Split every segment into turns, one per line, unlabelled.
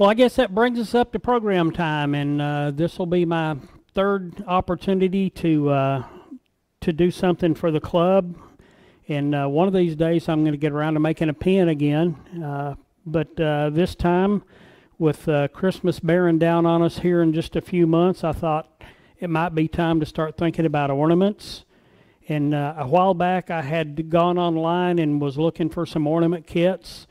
Well, I guess that brings us up to program time, and uh, this will be my third opportunity to uh, to do something for the club. And uh, one of these days, I'm going to get around to making a pin again. Uh, but uh, this time, with uh, Christmas bearing down on us here in just a few months, I thought it might be time to start thinking about ornaments. And a while back, I had gone online and was looking for some ornament kits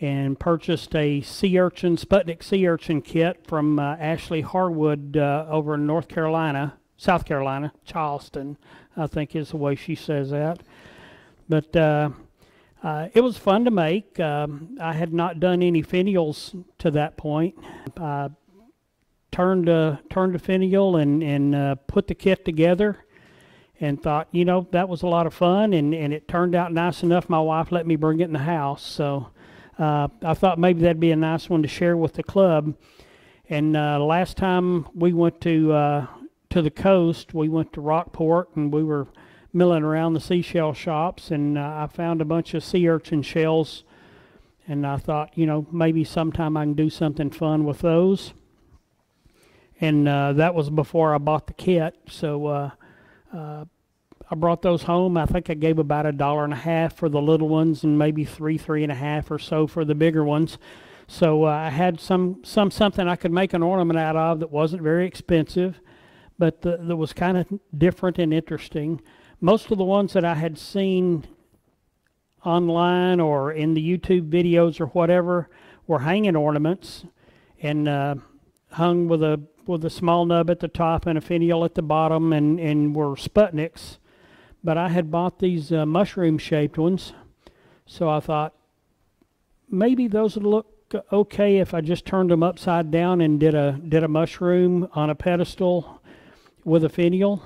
and purchased a sea urchin, Sputnik sea urchin kit from uh, Ashley Harwood uh, over in North Carolina, South Carolina, Charleston, I think is the way she says that. But uh, uh it was fun to make. Um, I had not done any finials to that point. I turned uh, turned a finial and and uh, put the kit together. And thought, you know, that was a lot of fun, and, and it turned out nice enough. My wife let me bring it in the house, so uh, I thought maybe that'd be a nice one to share with the club. And uh, last time we went to uh, to the coast, we went to Rockport, and we were milling around the seashell shops, and uh, I found a bunch of sea urchin shells. And I thought, you know, maybe sometime I can do something fun with those. And uh, that was before I bought the kit, so uh, I brought those home. I think I gave about a dollar and a half for the little ones, and maybe three, three and a half or so for the bigger ones. So uh, I had some, some something I could make an ornament out of that wasn't very expensive, but the, that was kind of different and interesting. Most of the ones that I had seen online or in the YouTube videos or whatever were hanging ornaments, and uh, hung with a with a small nub at the top and a finial at the bottom, and and were Sputniks but I had bought these uh, mushroom shaped ones. So I thought maybe those would look okay if I just turned them upside down and did a did a mushroom on a pedestal with a finial.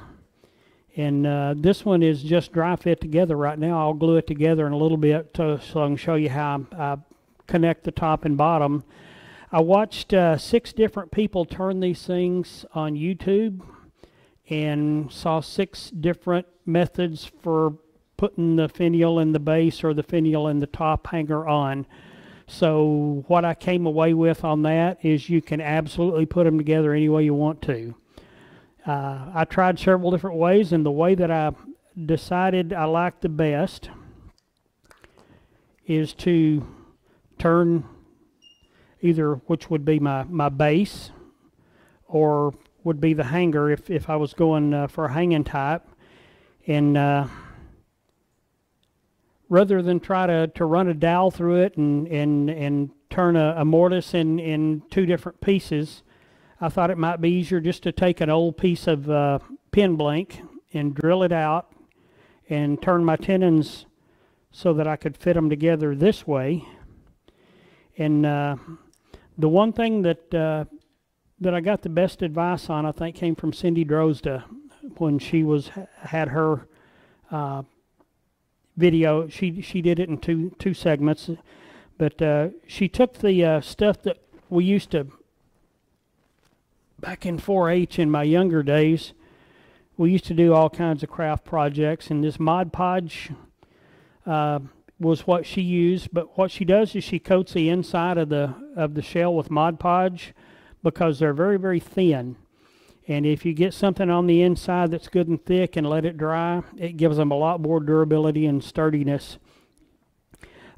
And uh, this one is just dry fit together right now. I'll glue it together in a little bit to, so I can show you how I connect the top and bottom. I watched uh, six different people turn these things on YouTube and saw six different methods for putting the finial in the base or the finial in the top hanger on. So what I came away with on that is you can absolutely put them together any way you want to. Uh, I tried several different ways, and the way that I decided I liked the best is to turn either which would be my, my base or would be the hanger if, if I was going uh, for a hanging type. And uh, rather than try to, to run a dowel through it and, and, and turn a, a mortise in, in two different pieces, I thought it might be easier just to take an old piece of uh, pin blank and drill it out and turn my tenons so that I could fit them together this way. And uh, the one thing that uh, that I got the best advice on, I think, came from Cindy Drozda when she was had her uh, video. She she did it in two two segments, but uh, she took the uh, stuff that we used to back in 4-H in my younger days. We used to do all kinds of craft projects, and this Mod Podge uh, was what she used. But what she does is she coats the inside of the of the shell with Mod Podge because they're very, very thin. And if you get something on the inside that's good and thick and let it dry, it gives them a lot more durability and sturdiness.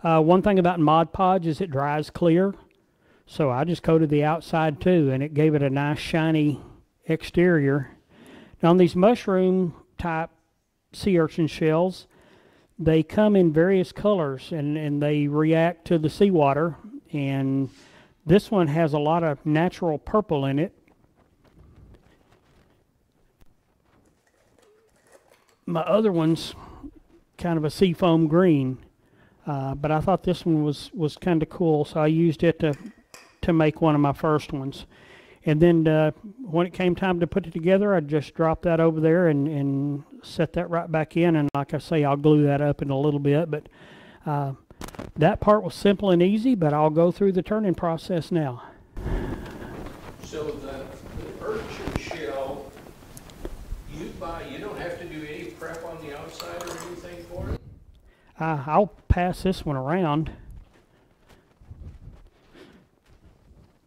Uh, one thing about Mod Podge is it dries clear. So I just coated the outside too, and it gave it a nice shiny exterior. Now on these mushroom type sea urchin shells, they come in various colors and, and they react to the seawater and this one has a lot of natural purple in it. My other one's kind of a seafoam green, uh, but I thought this one was, was kind of cool, so I used it to to make one of my first ones. And then uh, when it came time to put it together, I just dropped that over there and, and set that right back in. And like I say, I'll glue that up in a little bit. But uh, that part was simple and easy, but I'll go through the turning process now.
So the, the urchin shell, you buy, you don't have to do any prep on the outside or anything for it?
Uh, I'll pass this one around.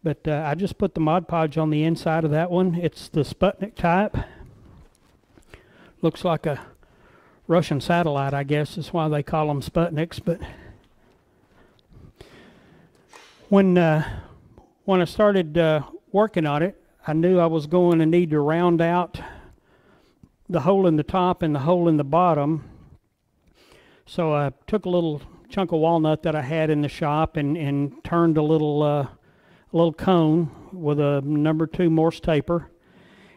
But uh, I just put the Mod Podge on the inside of that one. It's the Sputnik type. Looks like a Russian satellite, I guess. Is why they call them Sputniks. But when uh, when I started uh, working on it, I knew I was going to need to round out the hole in the top and the hole in the bottom. So I took a little chunk of walnut that I had in the shop and, and turned a little uh, a little cone with a number two Morse taper,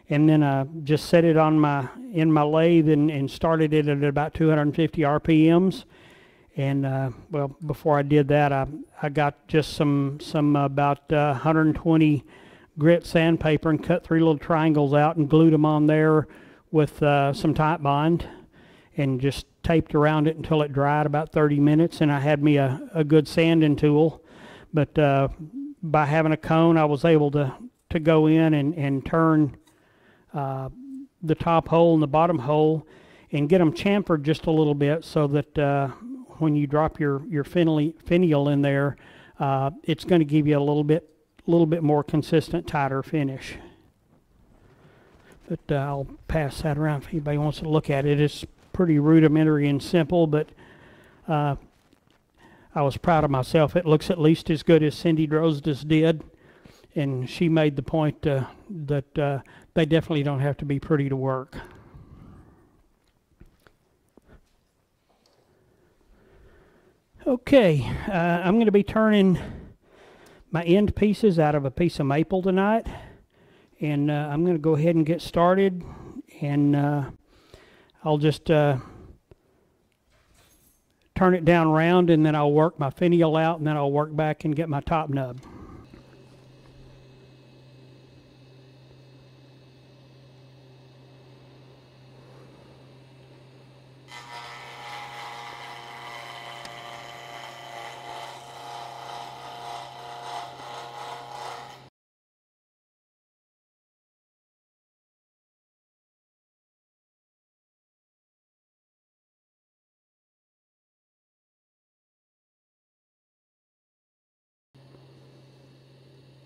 and then I just set it on my in my lathe and, and started it at about 250 RPMs. And uh, well, before I did that, I I got just some some about uh, 120 grit sandpaper and cut three little triangles out and glued them on there with uh, some Titebond and just taped around it until it dried about 30 minutes. And I had me a, a good sanding tool. But uh, by having a cone, I was able to, to go in and, and turn uh, the top hole and the bottom hole and get them chamfered just a little bit so that uh, when you drop your, your finial, finial in there, uh, it's going to give you a little bit, a little bit more consistent, tighter finish. But uh, I'll pass that around if anybody wants to look at it. It's pretty rudimentary and simple, but uh, I was proud of myself. It looks at least as good as Cindy Drozdas did, and she made the point uh, that uh, they definitely don't have to be pretty to work. Okay, uh, I'm going to be turning my end pieces out of a piece of maple tonight, and uh, I'm going to go ahead and get started, and uh, I'll just uh, turn it down round, and then I'll work my finial out, and then I'll work back and get my top nub.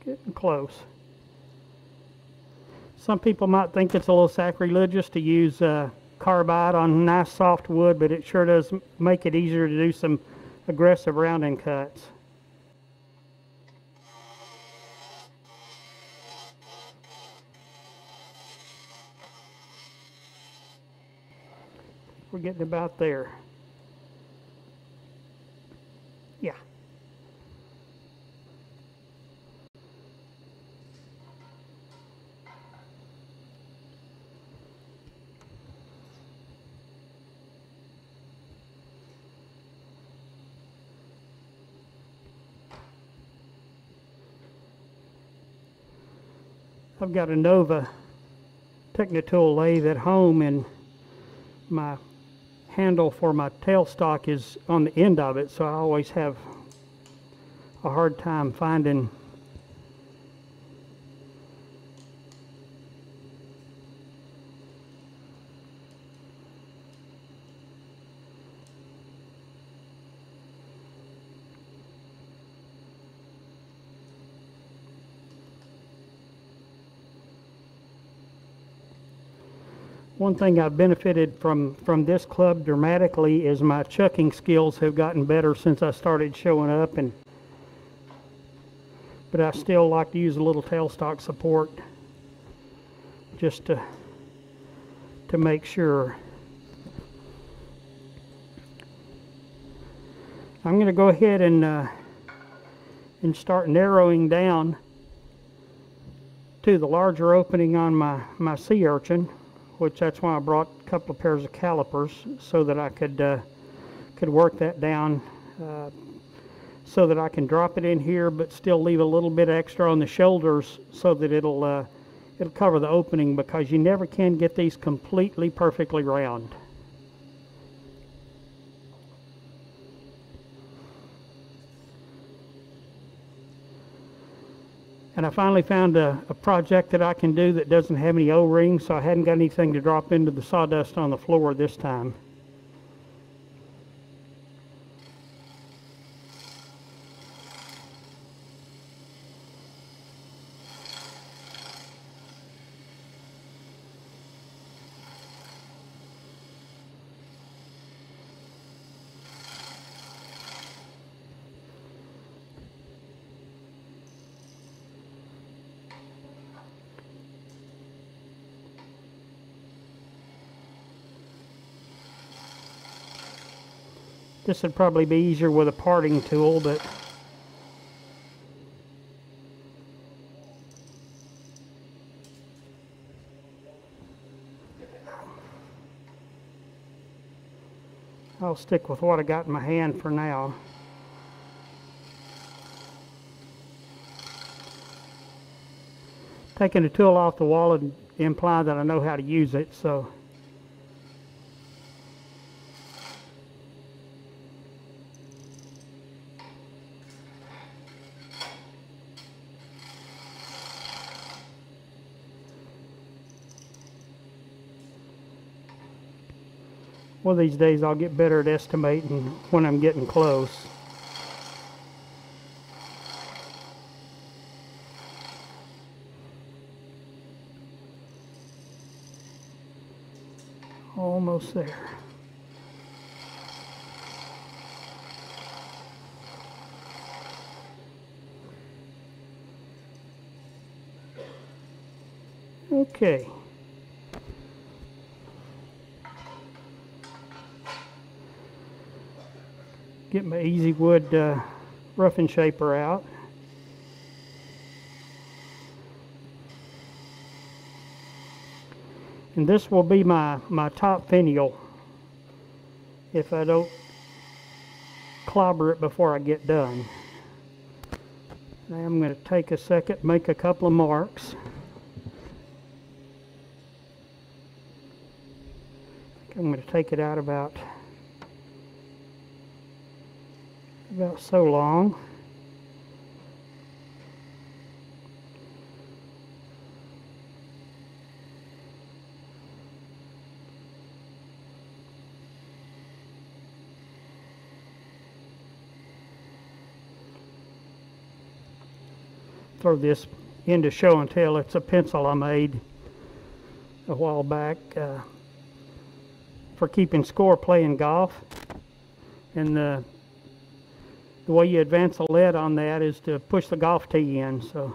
Getting close. Some people might think it's a little sacrilegious to use uh, carbide on nice soft wood, but it sure does make it easier to do some aggressive rounding cuts. We're getting about there. I've got a Nova Teknatool lathe at home and my handle for my tailstock is on the end of it so I always have a hard time finding One thing I've benefited from, from this club dramatically is my chucking skills have gotten better since I started showing up and but I still like to use a little tailstock support just to to make sure. I'm going to go ahead and uh, and start narrowing down to the larger opening on my, my sea urchin which that's why I brought a couple of pairs of calipers so that I could uh, could work that down uh, so that I can drop it in here but still leave a little bit extra on the shoulders so that it'll uh, it'll cover the opening because you never can get these completely perfectly round. And I finally found a, a, project that I can do that doesn't have any O-rings, so I hadn't got anything to drop into the sawdust on the floor this time. This would probably be easier with a parting tool, but I'll stick with what I got in my hand for now. Taking the tool off the wall would imply that I know how to use it, so one of these days I'll get better at estimating when I'm getting close. Almost there. Okay. Get my easy wood uh, rough shaper out. And this will be my, my top finial if I don't clobber it before I get done. Now I'm going to take a second, make a couple of marks. I'm going to take it out about about so long. Throw this into show and tell. It's a pencil I made a while back uh, for keeping score playing golf. And the the way you advance a lead on that is to push the golf tee in. So.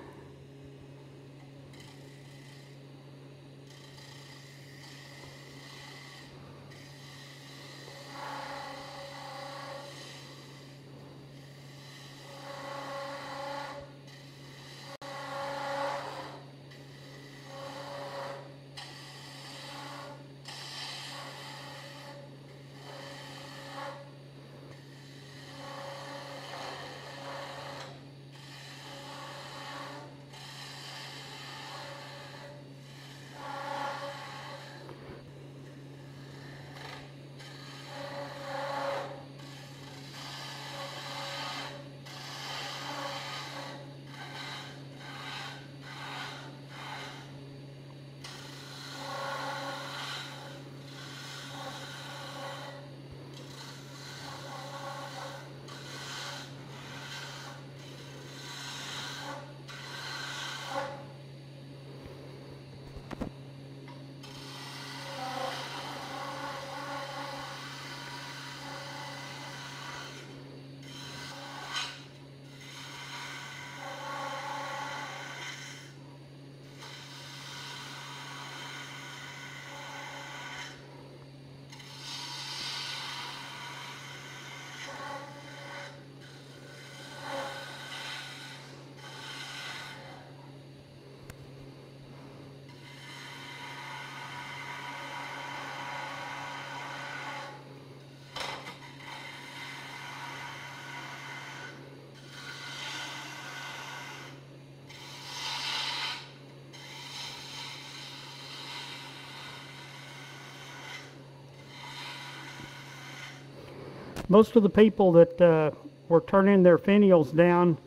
Most of the people that uh, were turning their finials down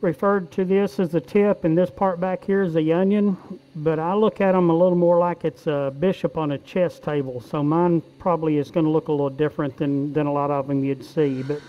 referred to this as the tip and this part back here is the onion, but I look at them a little more like it's a bishop on a chess table. So mine probably is going to look a little different than, than a lot of them you'd see. But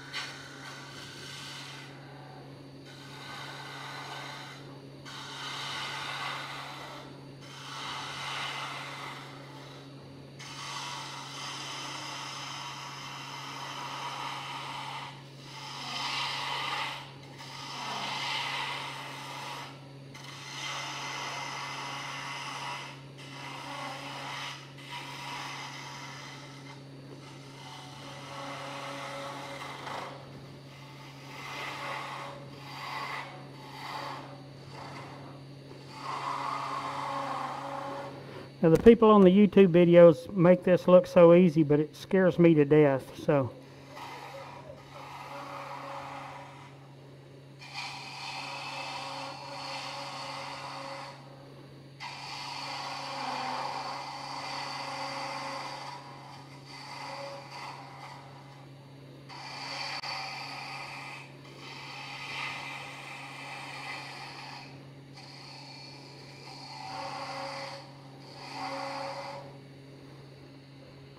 Now, the people on the YouTube videos make this look so easy, but it scares me to death, so.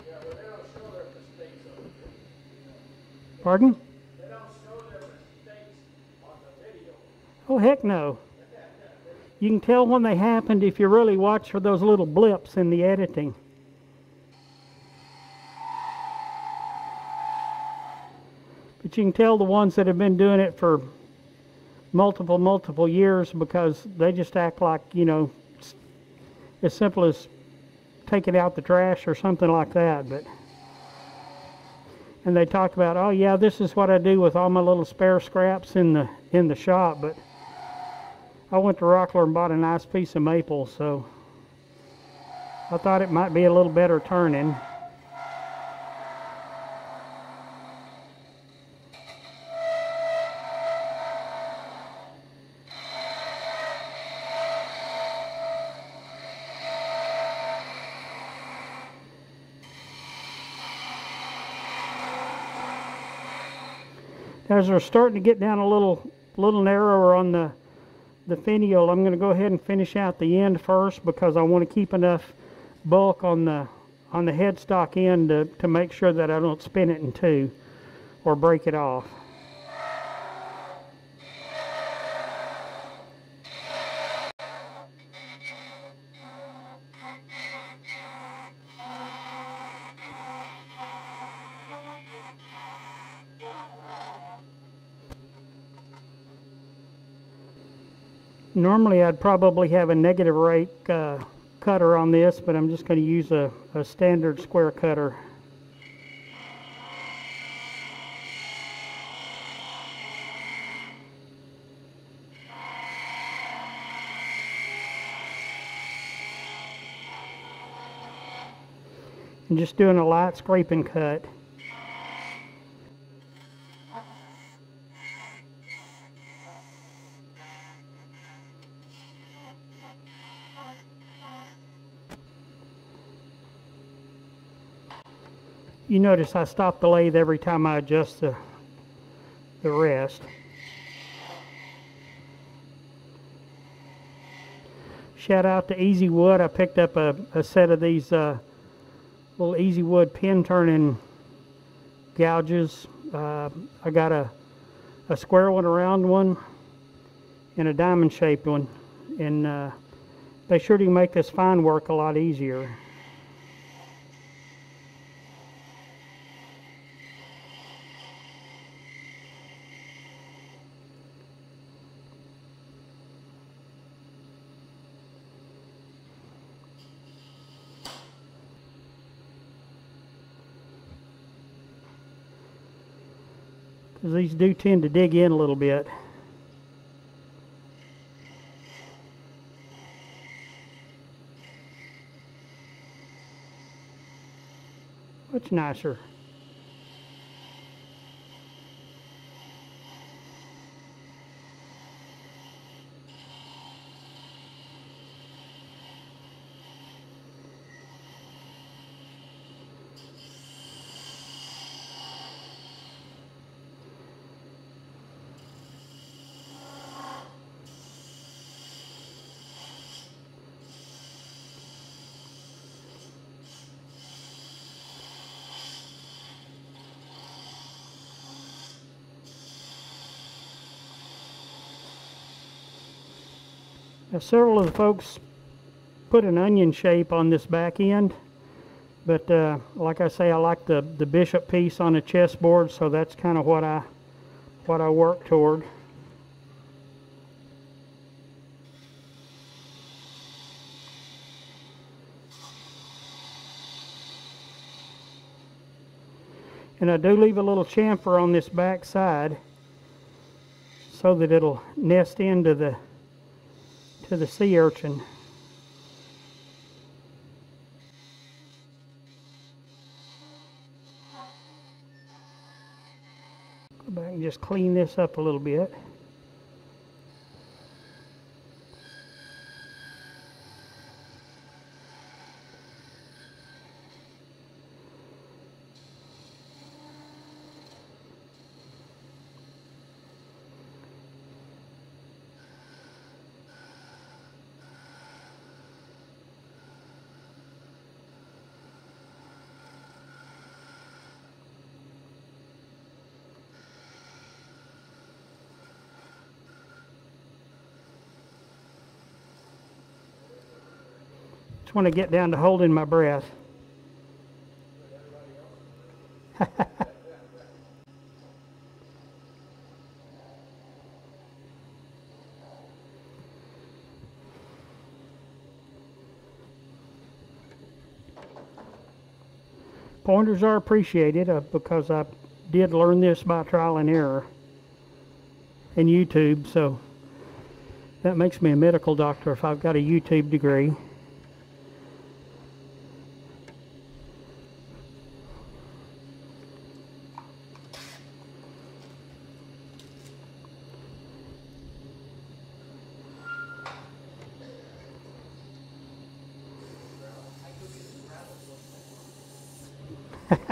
Yeah, but they don't show their mistakes on the
Pardon?
They don't show their mistakes on the video.
Oh, heck no. You can tell when they happened if you really watch for those little blips in the editing. But you can tell the ones that have been doing it for multiple, multiple years because they just act like, you know, as simple as taking out the trash or something like that. But and they talk about, oh yeah, this is what I do with all my little spare scraps in the in the shop. But I went to Rockler and bought a nice piece of maple, so I thought it might be a little better turning. As we're starting to get down a little little narrower on the the finial, I'm going to go ahead and finish out the end first because I want to keep enough bulk on the on the headstock end to, to make sure that I don't spin it in two or break it off. Normally I'd probably have a negative rake uh, cutter on this, but I'm just going to use a, a standard square cutter. And just doing a light scraping cut. You notice I stop the lathe every time I adjust the, the rest. Shout out to Easy Wood. I picked up a, a set of these uh, little Easy Wood pin turning gouges. Uh, I got a, a square one, a round one, and a diamond shaped one. And uh, they sure do make this fine work a lot easier. These do tend to dig in a little bit. Much nicer. Now, several of the folks put an onion shape on this back end, but uh, like I say, I like the, the bishop piece on a chessboard, so that's kind of what I what I work toward. And I do leave a little chamfer on this back side so that it'll nest into the to the sea urchin. Go back and just clean this up a little bit. Want to get down to holding my breath. Pointers are appreciated uh, because I did learn this by trial and error in YouTube, so that makes me a medical doctor if I've got a YouTube degree.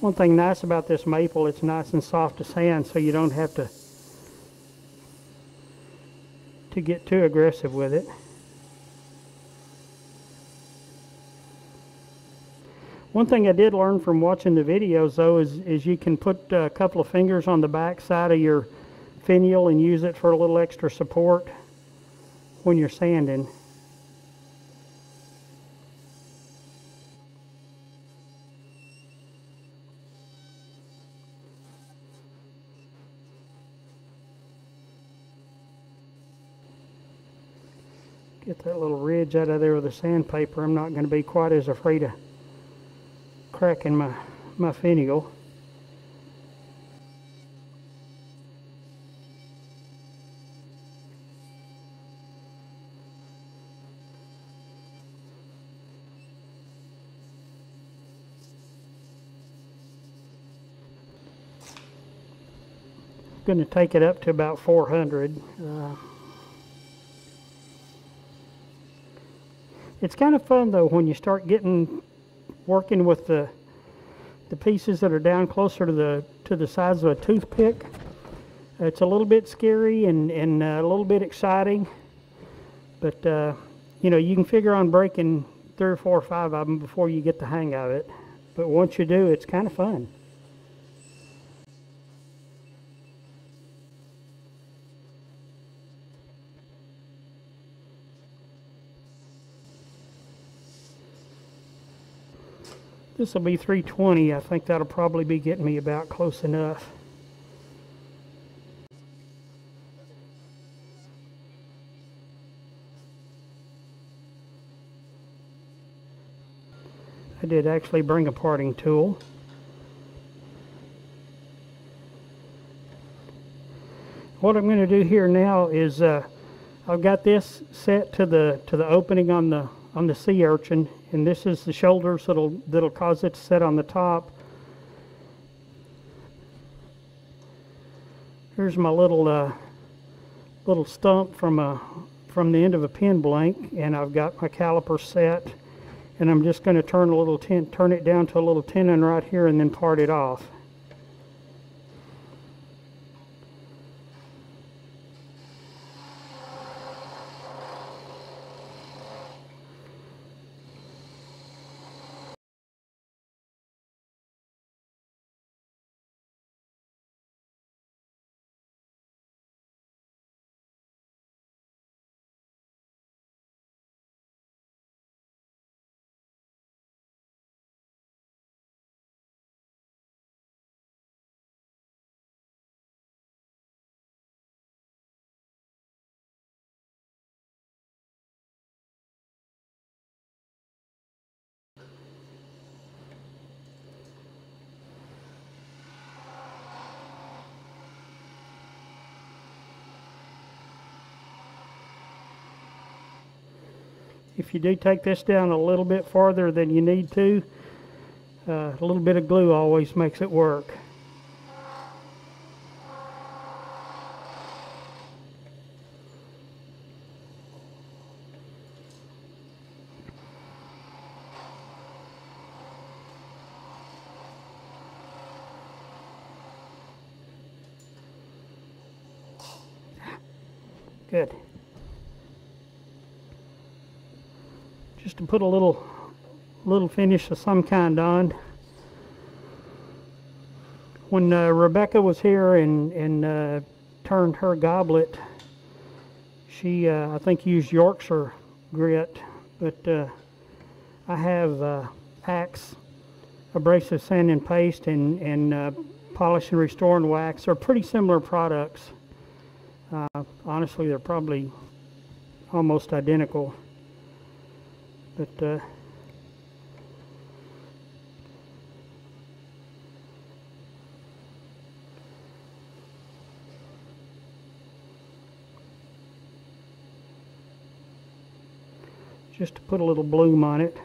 One thing nice about this maple, it's nice and soft to sand, so you don't have to to get too aggressive with it. One thing I did learn from watching the videos though is, is you can put a couple of fingers on the back side of your finial and use it for a little extra support when you're sanding. Get out of there with the sandpaper. I'm not going to be quite as afraid of cracking my, my finial. Going to take it up to about 400. Uh, it's kind of fun though when you start getting working with the the pieces that are down closer to the to the size of a toothpick. It's a little bit scary and and uh, a little bit exciting, but uh, you know you can figure on breaking three or four or five of them before you get the hang of it. But once you do, it's kind of fun. This will be 320. I think that'll probably be getting me about close enough. I did actually bring a parting tool. What I'm going to do here now is uh, I've got this set to the to the opening on the on the sea urchin and this is the shoulders that'll that'll cause it to set on the top. Here's my little uh, little stump from a from the end of a pin blank, and I've got my caliper set, and I'm just going to turn a little tin, turn it down to a little tenon right here, and then part it off. If you do take this down a little bit farther than you need to, Uh, a little bit of glue always makes it work. Good. To put a little little finish of some kind on. When uh, Rebecca was here and, and uh, turned her goblet, she, uh, I think, used Yorkshire grit, but uh, I have uh, Axe abrasive sand and paste and, and uh, polish and restore and wax. They're pretty similar products. Honestly, they're probably almost identical. But uh, just to put a little bloom on it.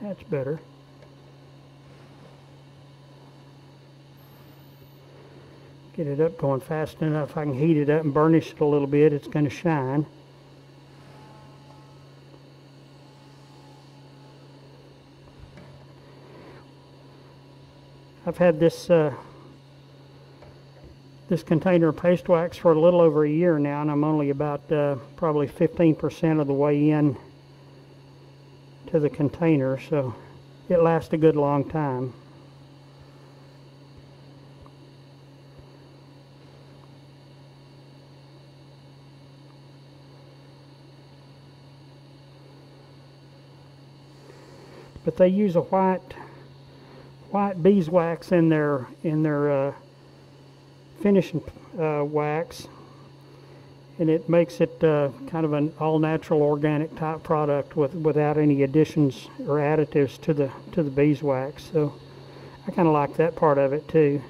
That's better. Get it up going fast enough. I can heat it up and burnish it a little bit. It's going to shine. I've had this uh, this container of paste wax for a little over a year now, and I'm only about uh, probably 15% of the way in to the container, so it lasts a good long time. But they use a white white beeswax in their in their uh, finishing uh, wax and it makes it uh, kind of an all natural organic type product with without any additions or additives to the to the beeswax. So I kind of like that part of it too.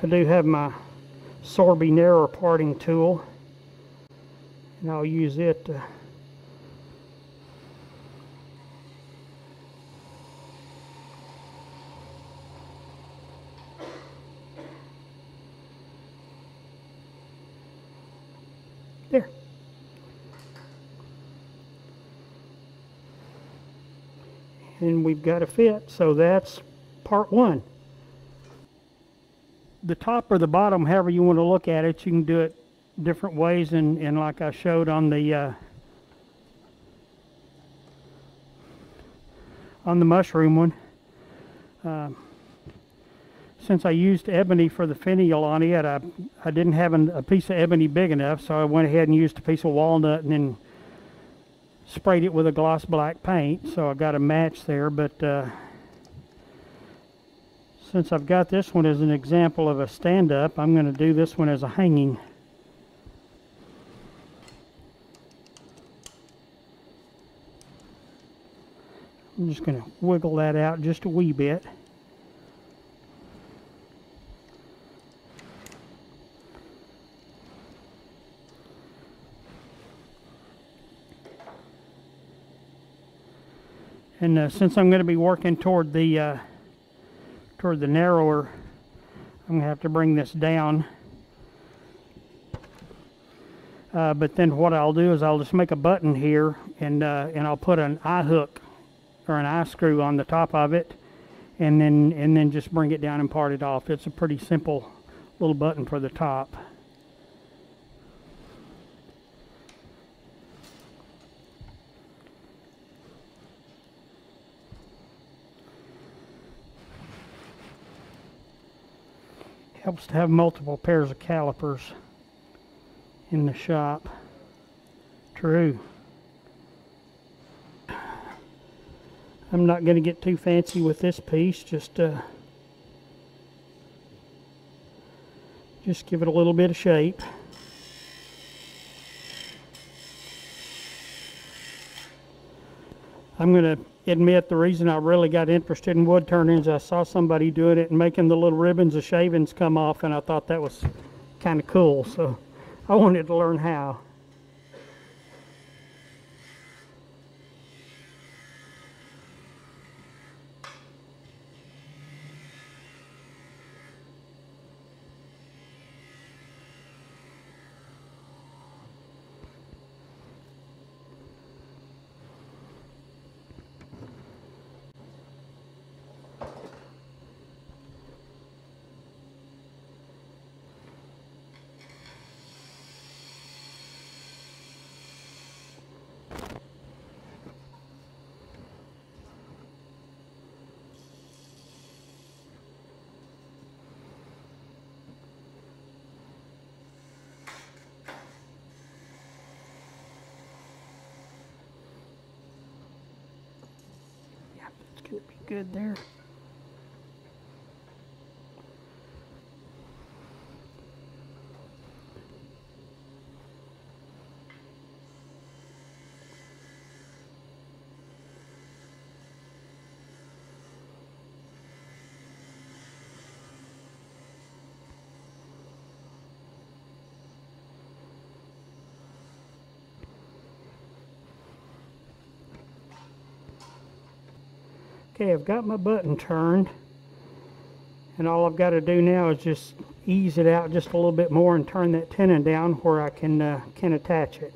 I do have my Sorby narrow parting tool and I'll use it to and we've got a fit. So that's part one. The top or the bottom however you want to look at it you can do it different ways and, and like I showed on the uh, on the mushroom one. Uh, since I used ebony for the finial on it I, I didn't have an, a piece of ebony big enough so I went ahead and used a piece of walnut and then sprayed it with a gloss black paint so I got a match there but uh, since I've got this one as an example of a stand-up I'm going to do this one as a hanging I'm just going to wiggle that out just a wee bit. And uh, since I'm going to be working toward the uh, toward the narrower, I'm going to have to bring this down. Uh, but then what I'll do is I'll just make a button here and uh, and I'll put an eye hook or an eye screw on the top of it and then and then just bring it down and part it off. It's a pretty simple little button for the top. Helps to have multiple pairs of calipers in the shop. True. I'm not going to get too fancy with this piece, just uh, Just give it a little bit of shape. I'm going to admit the reason I really got interested in wood turning is I saw somebody doing it and making the little ribbons of shavings come off, and I thought that was kind of cool. So I wanted to learn how. Good there. Okay, I've got my button turned. And all I've got to do now is just ease it out just a little bit more and turn that tenon down where I can, uh, can attach it.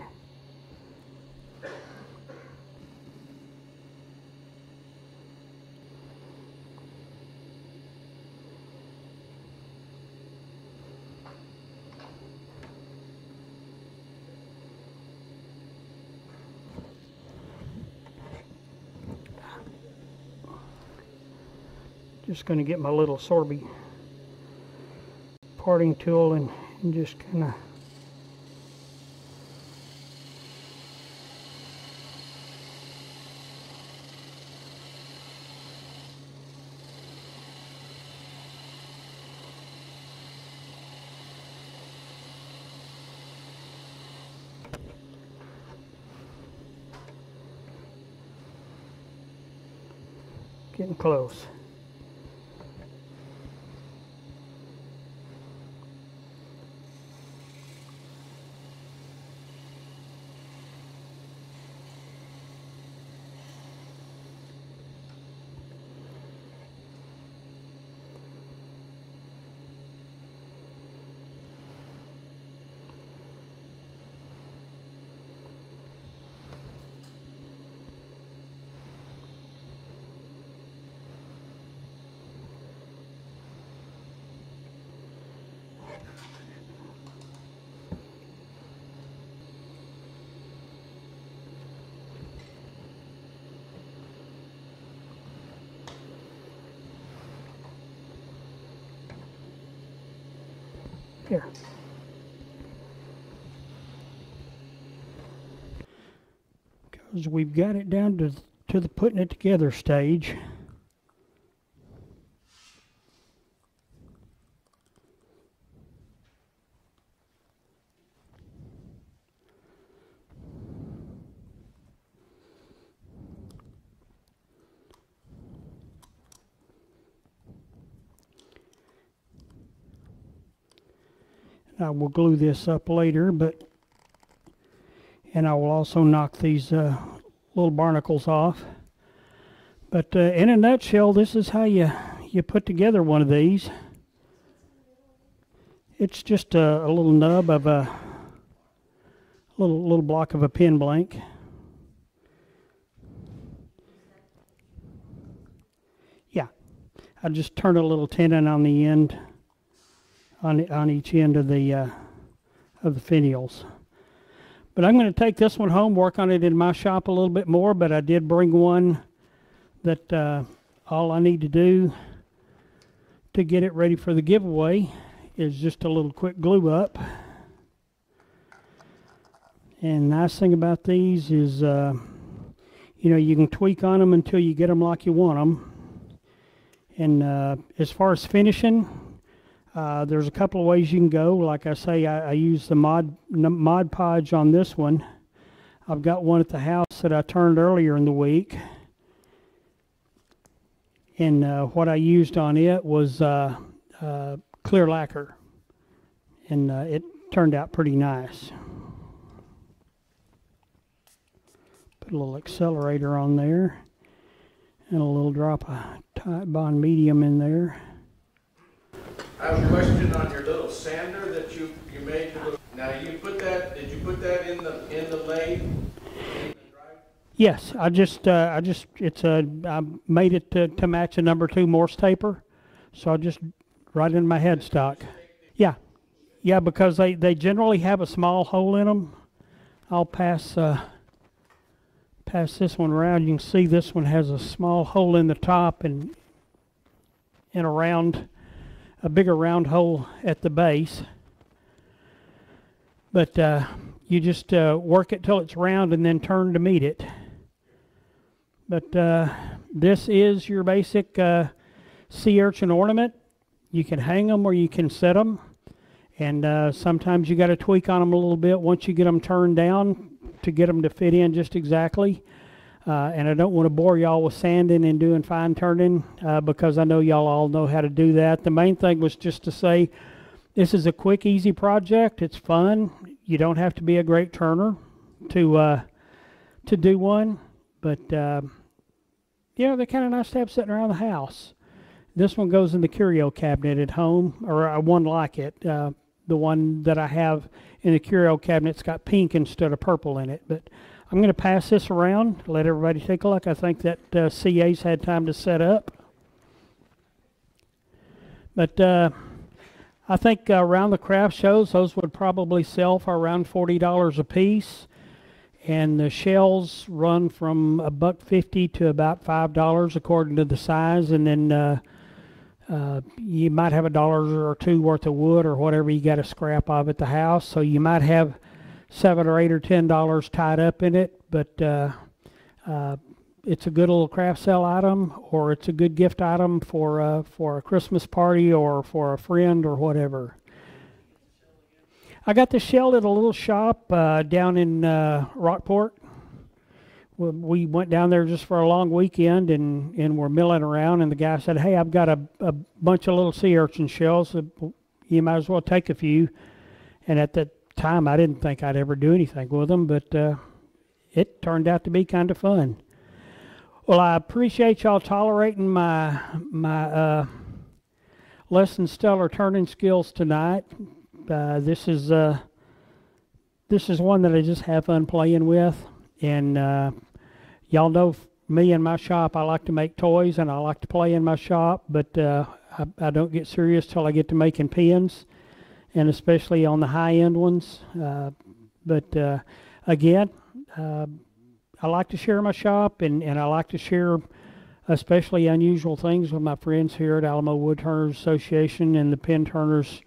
Just going to get my little Sorby parting tool and, and just kind of getting close. Here. Because we've got it down to, to the putting it together stage. I will glue this up later, but and I will also knock these uh, little barnacles off. But uh, in a nutshell, this is how you you put together one of these. It's just a, a little nub of a little little block of a pen blank. Yeah, I just turn a little tenon on the end on on each end of the uh, of the finials. But I'm going to take this one home, work on it in my shop a little bit more. But I did bring one that uh, all I need to do to get it ready for the giveaway is just a little quick glue up. And nice thing about these is, uh, you know, you can tweak on them until you get them like you want them. And uh, as far as finishing, Uh, there's a couple of ways you can go. Like I say, I, I use the mod mod podge on this one. I've got one at the house that I turned earlier in the week, and uh, what I used on it was uh, uh, clear lacquer, and uh, it turned out pretty nice. Put a little accelerator on there, and a little drop of Titebond medium in there.
I have a question on your little sander that you, you made. Now, you put that, did you put that in the, in the lathe?
Yes, I just, uh, I just, it's a, I made it to, to match a number two Morse taper, so I just right in my headstock. Yeah, yeah, because they, they generally have a small hole in them. I'll pass, uh, pass this one around. You can see this one has a small hole in the top and, and a round, a bigger round hole at the base. But, uh, you just, uh, work it till it's round and then turn to meet it. But uh, this is your basic uh, sea urchin ornament. You can hang them or you can set them. And uh, sometimes you got to tweak on them a little bit once you get them turned down to get them to fit in just exactly. Uh, and I don't want to bore y'all with sanding and doing fine turning uh, because I know y'all all know how to do that. The main thing was just to say this is a quick, easy project. It's fun. You don't have to be a great turner to uh, to do one but uh, you know they're kind of nice to have sitting around the house. This one goes in the curio cabinet at home, or uh, one like it. Uh, the one that I have in the curio cabinet's got pink instead of purple in it. But I'm going to pass this around, let everybody take a look. I think that uh, CA's had time to set up. But uh, I think uh, around the craft shows, those would probably sell for around forty dollars a piece and the shells run from a buck fifty to about five dollars according to the size and then uh, uh, you might have a dollar or two worth of wood or whatever you got to scrap of at the house so you might have seven or eight or ten dollars tied up in it but uh, uh, it's a good little craft sale item or it's a good gift item for uh, for a Christmas party or for a friend or whatever. I got the shell at a little shop uh, down in uh, Rockport. We- We went down there just for a long weekend and, and we're milling around. And the guy said, Hey, I've got a, a bunch of little sea urchin shells. uh, You might as well take a few. And at that time, I didn't think I'd ever do anything with them, but uh, it turned out to be kind of fun. Well, I appreciate y'all tolerating my my uh, less than stellar turning skills tonight. Uh, this is uh, this is one that I just have fun playing with, and uh, y'all know me and my shop. I like to make toys and I like to play in my shop, but uh, I, I don't get serious till I get to making pens, and especially on the high end ones. Uh, but uh, again, uh, I like to share my shop, and, and I like to share especially unusual things with my friends here at Alamo Wood Turners Association and the Pen Turners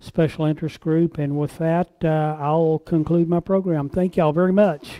Special Interest Group. And with that, uh, I'll conclude my program. Thank y'all very much.